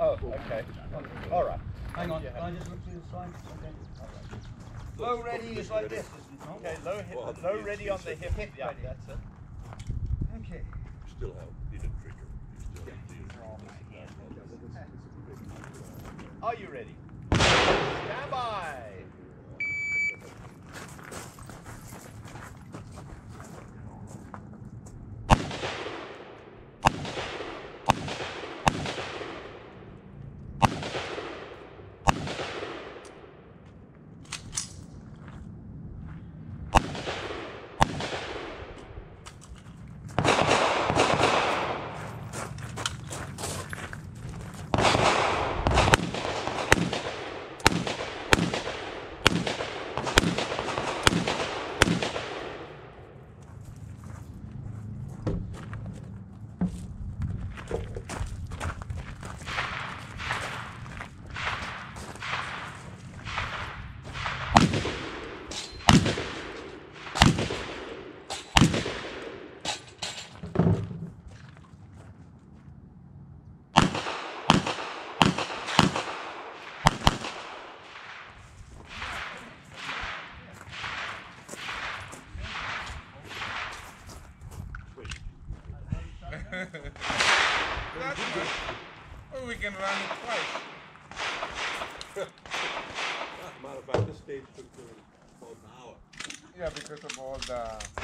Oh, okay. All right. Hang on, can I just look through the sign? Okay. Low ready is like this, isn't it? Okay, low hip, Well, low ready on the hip. hip Yeah, ready. that's it. Okay. Still have, he didn't trigger. Still has the- Are you ready? That's good. Or we can run it twice. Matter of fact, this stage took about an hour. Yeah, because of all the